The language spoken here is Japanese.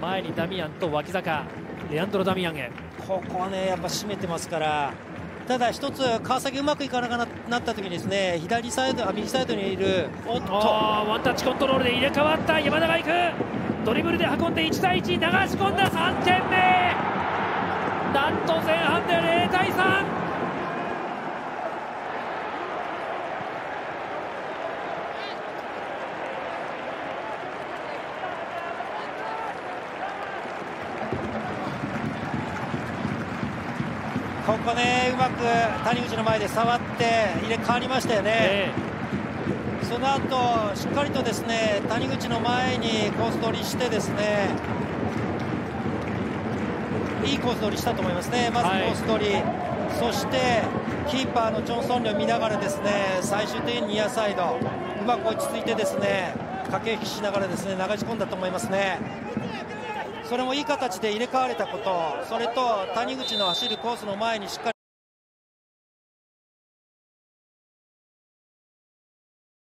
前にダミアンと脇坂。レアンドロ・ダミアンへ。ここはねやっぱ締めてますから。ただ一つ川崎うまくいかなくなった時にですね左サイドあ右サイドにいる。おっと。ワンタッチコントロールで入れ替わった。山田が行くドリブルで運んで1対1流し込んだ。3点目。なんと前半で0対3ここね、うまく谷口の前で触って入れ替わりましたよね、えー、その後しっかりとですね谷口の前にコース取りしてですねいいコース取りしたと思いますね、まずコース取り、はい、そしてキーパーのチョン・ソンリを見ながらですね最終的にニアサイド、うまく落ち着いてですね駆け引きしながらですね流し込んだと思いますね。それもいい形で入れ替われたことそれと谷口の走るコースの前にしっかり